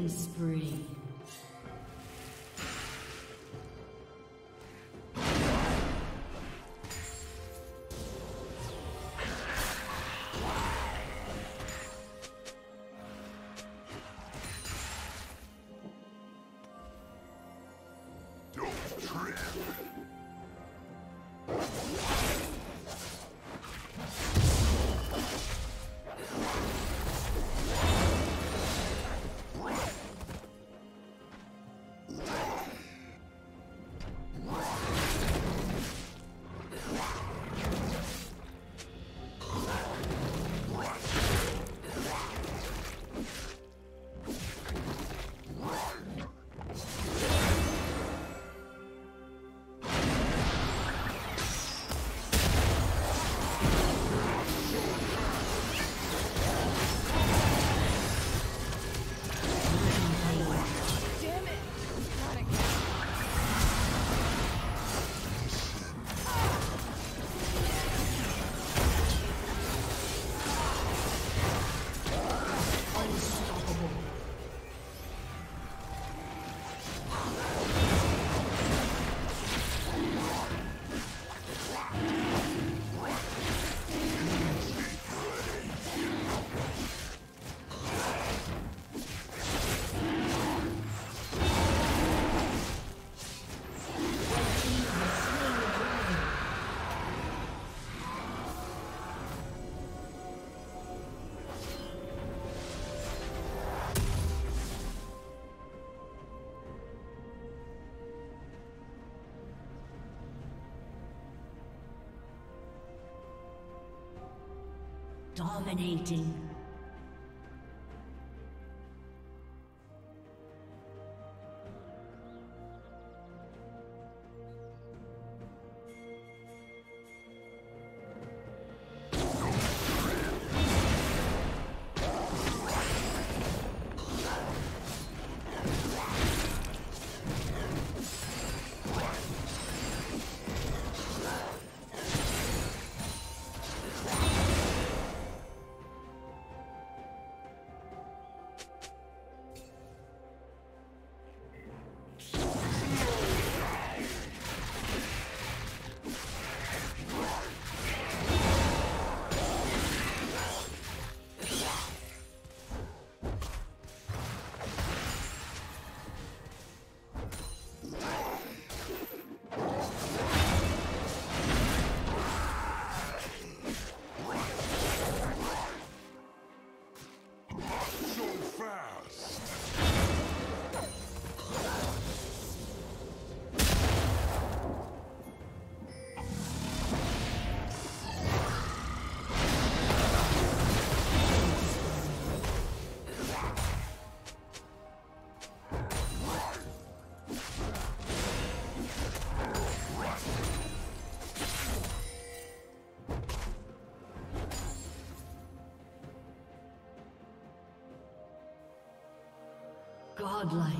Killing spree. Dominating. Godlike.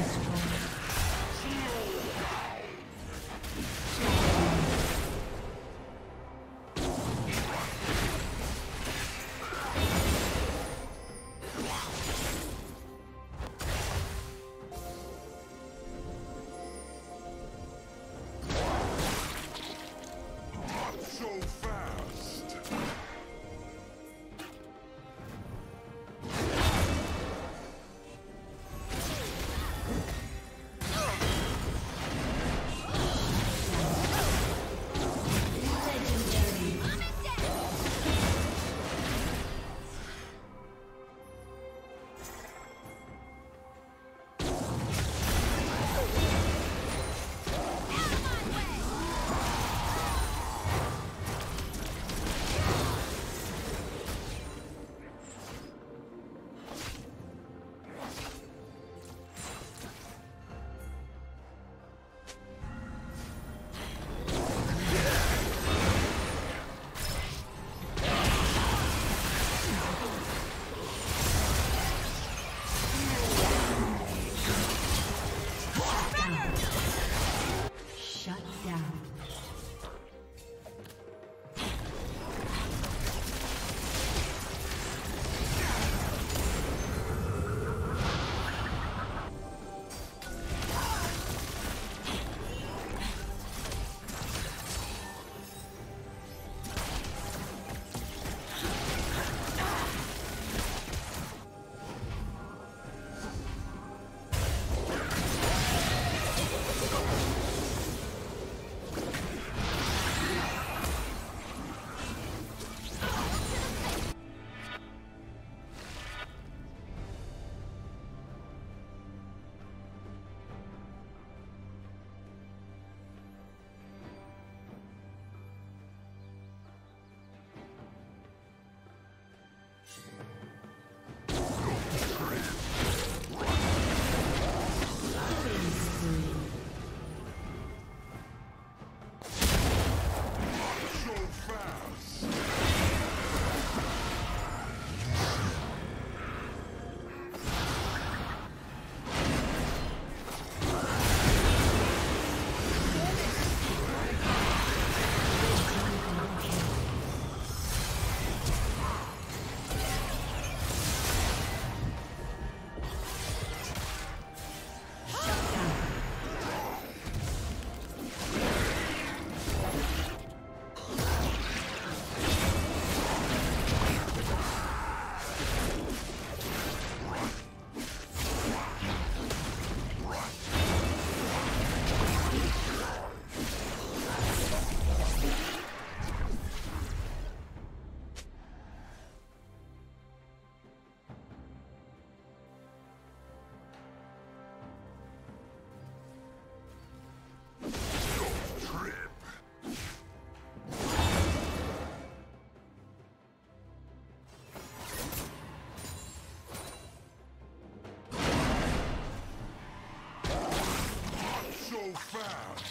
fast.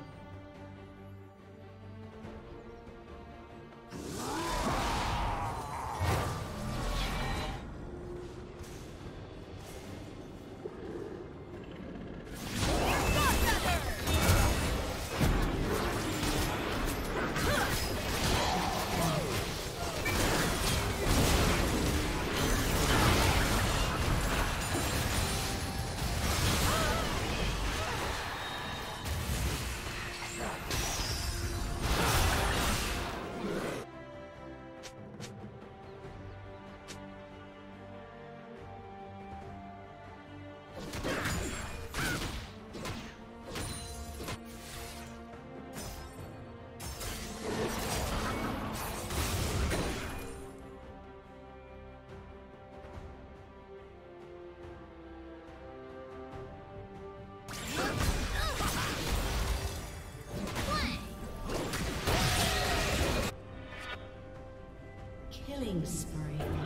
Killing spree.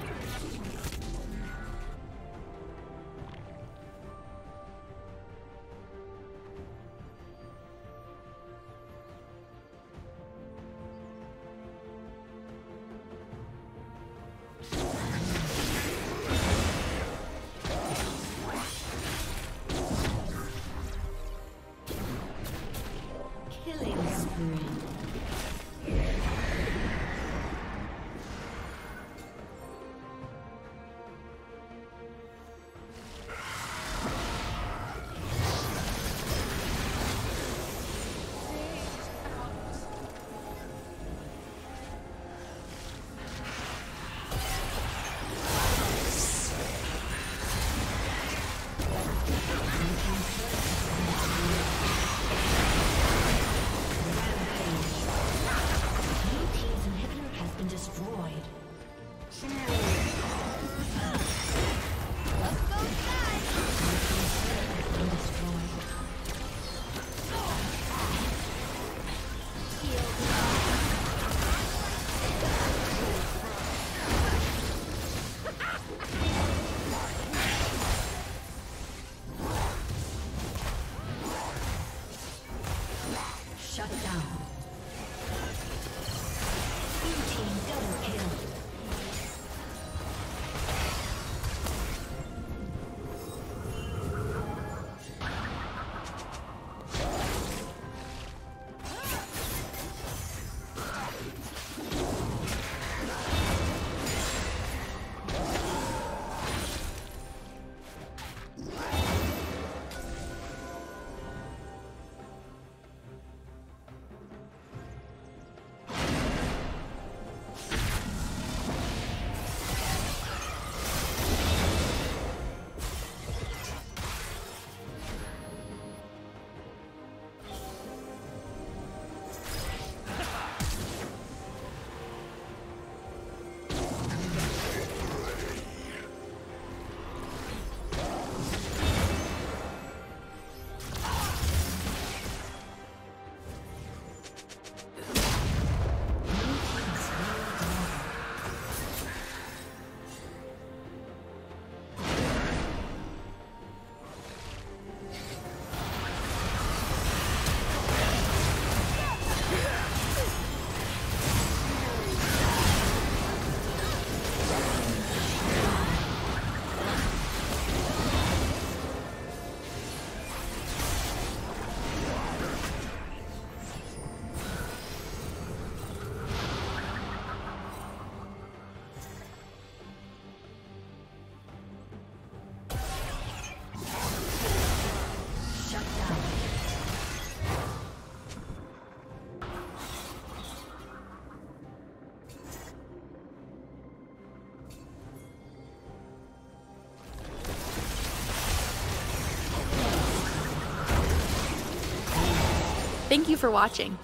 Thank you for watching.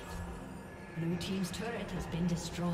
Blue Team's turret has been destroyed.